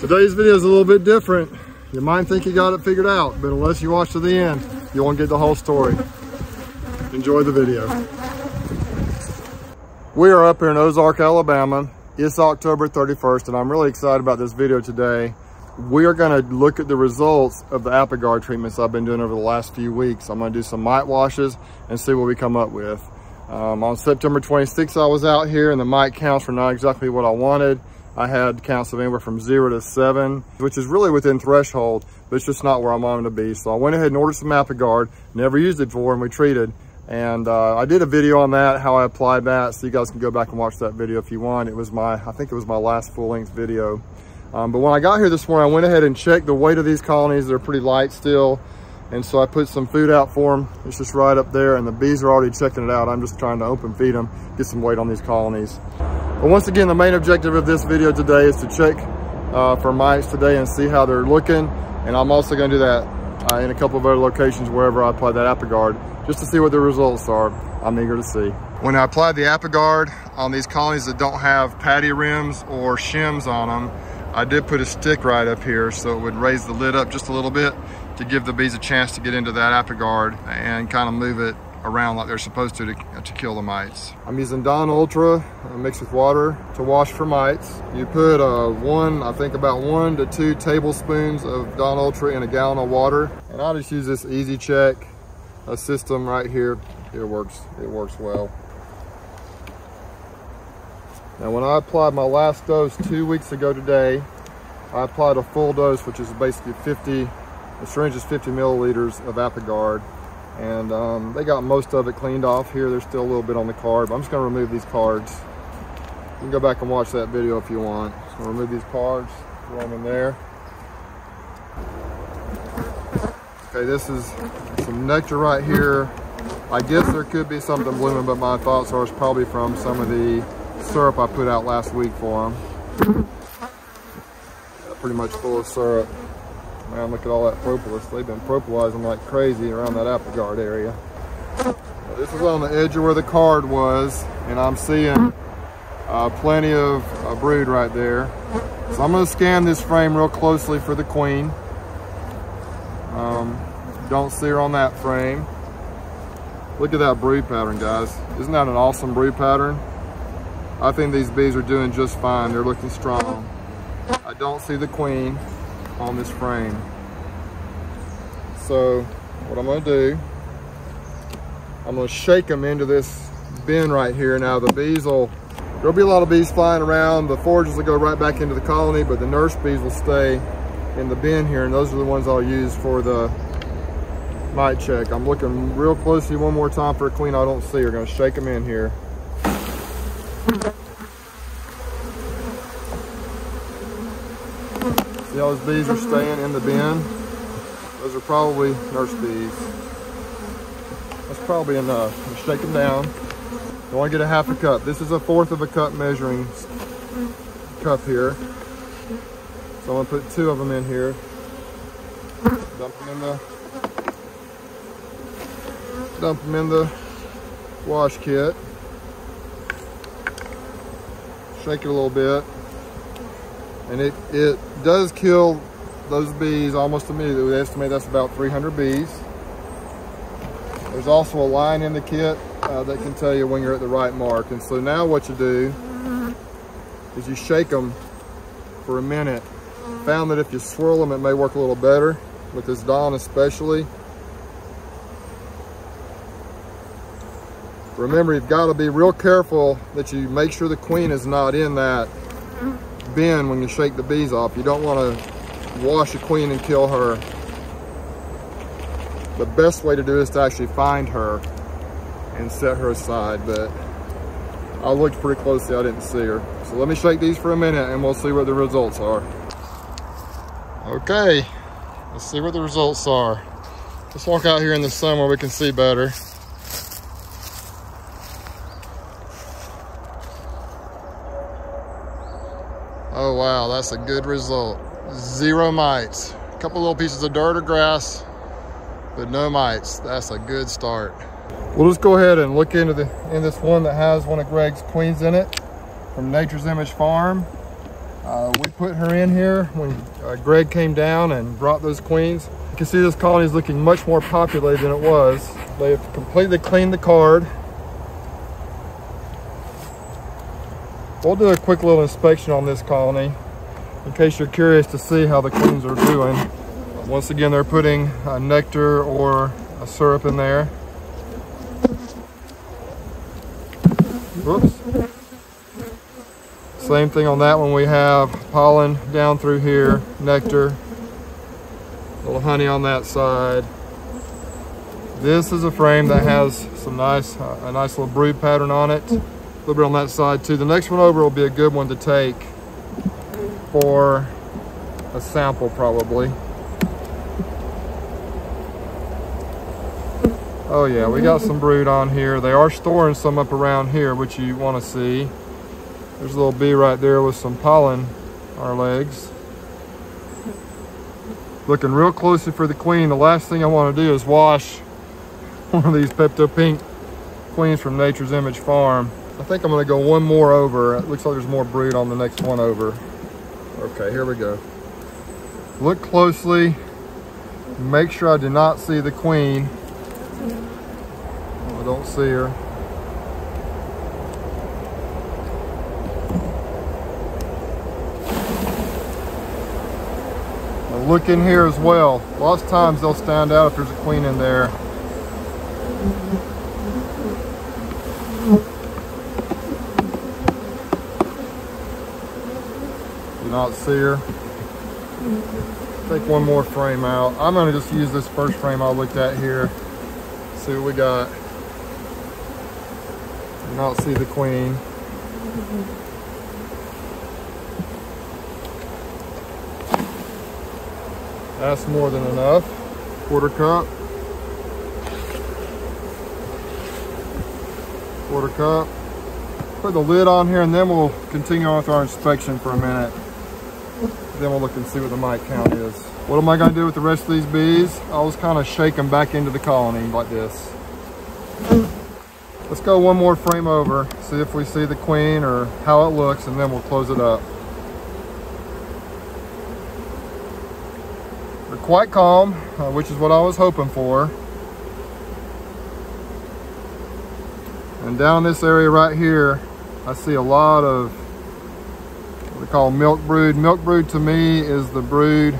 Today's video is a little bit different. You might think you got it figured out, but unless you watch to the end, you won't get the whole story. Enjoy the video. We are up here in Ozark, Alabama. It's October 31st, and I'm really excited about this video today. We are gonna look at the results of the Apiguard treatments I've been doing over the last few weeks. I'm gonna do some mite washes and see what we come up with. Um, on September 26th, I was out here and the mite counts were not exactly what I wanted. I had counts of anywhere from zero to seven, which is really within threshold, but it's just not where I want them to be. So I went ahead and ordered some Apiguard, never used it before and we treated. And uh, I did a video on that, how I applied that, so you guys can go back and watch that video if you want. It was my, I think it was my last full length video. Um, but when I got here this morning, I went ahead and checked the weight of these colonies. They're pretty light still. And so I put some food out for them. It's just right up there and the bees are already checking it out. I'm just trying to open feed them, get some weight on these colonies. But once again, the main objective of this video today is to check uh, for mites today and see how they're looking. And I'm also gonna do that uh, in a couple of other locations wherever I apply that Apiguard, just to see what the results are. I'm eager to see. When I applied the Apiguard on these colonies that don't have patty rims or shims on them, I did put a stick right up here so it would raise the lid up just a little bit to give the bees a chance to get into that Apiguard and kind of move it around like they're supposed to, to to, kill the mites. I'm using Dawn Ultra uh, mixed with water to wash for mites. You put uh, one, I think about one to two tablespoons of Dawn Ultra in a gallon of water. And I just use this Easy Check a system right here. It works, it works well. Now when I applied my last dose two weeks ago today, I applied a full dose, which is basically 50, the syringe is 50 milliliters of Apiguard and um, they got most of it cleaned off here. There's still a little bit on the card, but I'm just gonna remove these cards. You can go back and watch that video if you want. Remove these cards, throw them in there. Okay, this is some nectar right here. I guess there could be something blooming, but my thoughts are it's probably from some of the syrup I put out last week for them. Pretty much full of syrup. Man, look at all that propolis. They've been propolizing like crazy around that Apiguard area. This is on the edge of where the card was, and I'm seeing uh, plenty of uh, brood right there. So I'm gonna scan this frame real closely for the queen. Um, don't see her on that frame. Look at that brood pattern, guys. Isn't that an awesome brood pattern? I think these bees are doing just fine. They're looking strong. I don't see the queen on this frame. So what I'm gonna do, I'm gonna shake them into this bin right here. Now the bees will, there'll be a lot of bees flying around. The foragers will go right back into the colony, but the nurse bees will stay in the bin here. And those are the ones I'll use for the mite check. I'm looking real closely one more time for a queen I don't see. We're gonna shake them in here. See how those bees are staying in the bin? Those are probably nurse bees. That's probably enough. shake them down. You want to get a half a cup. This is a fourth of a cup measuring cup here. So I'm going to put two of them in here. Dump them in the dump them in the wash kit. Shake it a little bit and it, it does kill those bees almost immediately. We estimate that's about 300 bees. There's also a line in the kit uh, that can tell you when you're at the right mark. And so now what you do is you shake them for a minute. Found that if you swirl them, it may work a little better, with this Dawn especially. Remember, you've got to be real careful that you make sure the queen is not in that bin when you shake the bees off. You don't want to wash a queen and kill her. The best way to do is to actually find her and set her aside, but I looked pretty closely, I didn't see her. So let me shake these for a minute and we'll see what the results are. Okay, let's see what the results are. Let's walk out here in the sun where we can see better. Oh wow, that's a good result. Zero mites. A couple little pieces of dirt or grass, but no mites. That's a good start. We'll just go ahead and look into the in this one that has one of Greg's queens in it from Nature's Image Farm. Uh, we put her in here when uh, Greg came down and brought those queens. You can see this colony is looking much more populated than it was. They've completely cleaned the card. We'll do a quick little inspection on this colony in case you're curious to see how the queens are doing. Once again, they're putting a nectar or a syrup in there. Whoops. Same thing on that one. We have pollen down through here, nectar, a little honey on that side. This is a frame that has some nice, uh, a nice little brood pattern on it. Little bit on that side too. The next one over will be a good one to take for a sample probably. Oh yeah, we got some brood on here. They are storing some up around here, which you want to see. There's a little bee right there with some pollen on our legs. Looking real closely for the queen. The last thing I want to do is wash one of these Pepto Pink queens from Nature's Image Farm. I think I'm to go one more over. It looks like there's more brood on the next one over. Okay, here we go. Look closely. Make sure I do not see the queen. I don't see her. Now look in here as well. Lots of times they'll stand out if there's a queen in there. Not see her. Take one more frame out. I'm gonna just use this first frame I looked at here. See what we got. Not see the queen. That's more than enough. Quarter cup. Quarter cup. Put the lid on here and then we'll continue on with our inspection for a minute. Then we'll look and see what the mite count is. What am I gonna do with the rest of these bees? I'll just kind of shake them back into the colony like this. Let's go one more frame over, see if we see the queen or how it looks, and then we'll close it up. They're quite calm, uh, which is what I was hoping for. And down this area right here, I see a lot of what we call milk brood. Milk brood to me is the brood,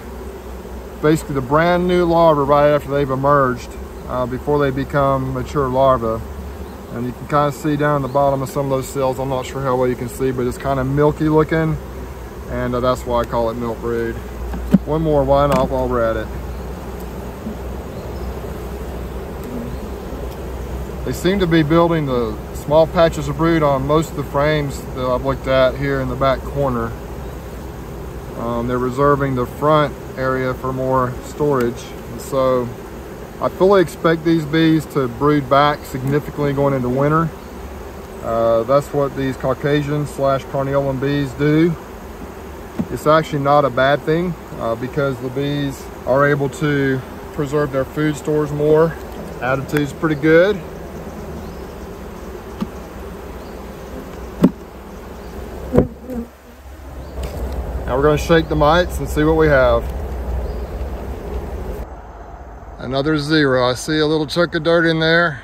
basically the brand new larva right after they've emerged, uh, before they become mature larvae. And you can kind of see down the bottom of some of those cells. I'm not sure how well you can see, but it's kind of milky looking. And uh, that's why I call it milk brood. One more, why not, while we're at it. They seem to be building the small patches of brood on most of the frames that I've looked at here in the back corner. Um, they're reserving the front area for more storage. And so I fully expect these bees to brood back significantly going into winter. Uh, that's what these Caucasian slash Carniolan bees do. It's actually not a bad thing uh, because the bees are able to preserve their food stores more. Attitude's pretty good. Now we're gonna shake the mites and see what we have. Another zero. I see a little chunk of dirt in there.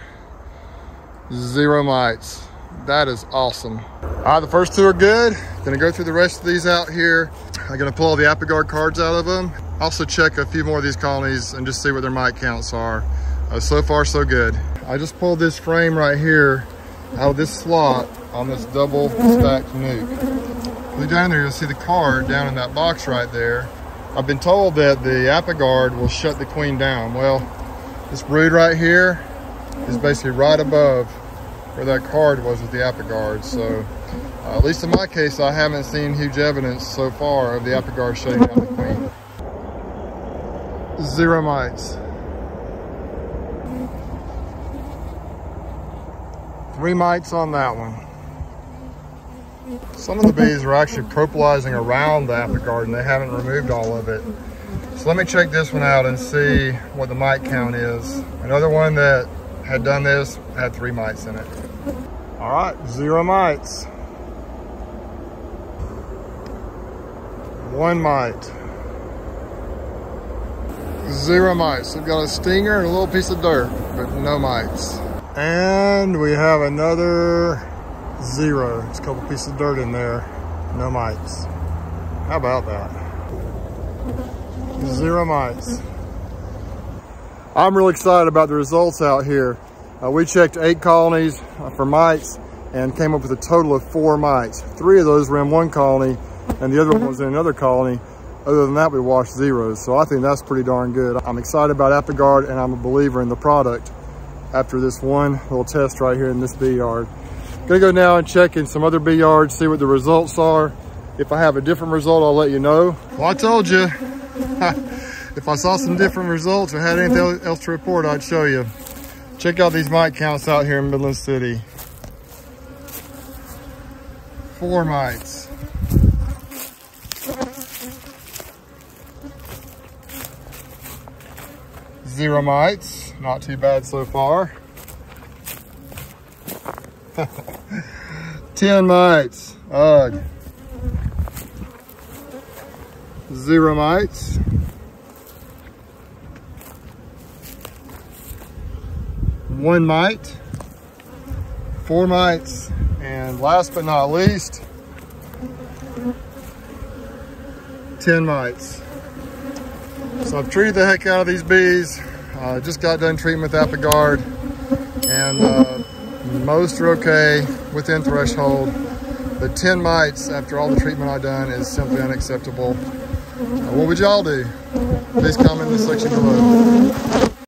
Zero mites. That is awesome. All right, the first two are good. Gonna go through the rest of these out here. I'm gonna pull all the Apiguard cards out of them. Also check a few more of these colonies and just see what their mite counts are. Uh, so far, so good. I just pulled this frame right here out of this slot on this double stacked nuc. Look down there, you'll see the card down in that box right there. I've been told that the Apiguard will shut the queen down. Well, this brood right here is basically right above where that card was with the Apiguard. So uh, at least in my case, I haven't seen huge evidence so far of the Apiguard shutting down the queen. Zero mites. Three mites on that one. Some of the bees are actually propolizing around the and they haven't removed all of it. So let me check this one out and see what the mite count is. Another one that had done this had three mites in it. All right, zero mites. One mite. Zero mites. We've got a stinger and a little piece of dirt, but no mites. And we have another zero. It's a couple pieces of dirt in there. No mites. How about that? Zero mites. I'm really excited about the results out here. Uh, we checked eight colonies uh, for mites and came up with a total of four mites. Three of those were in one colony and the other one was in another colony. Other than that, we washed zeros. So I think that's pretty darn good. I'm excited about Apiguard and I'm a believer in the product after this one little test right here in this bee yard. Gonna go now and check in some other bee yards, see what the results are. If I have a different result, I'll let you know. Well, I told you, if I saw some different results or had anything else to report, I'd show you. Check out these mite counts out here in Midland City. Four mites. Zero mites, not too bad so far. 10 mites, ugh. Zero mites. One mite, four mites, and last but not least, 10 mites. So I've treated the heck out of these bees. Uh, just got done treating with Apiguard and uh, most are okay within threshold. The 10 mites after all the treatment I've done is simply unacceptable. What would y'all do? Please comment in the section below.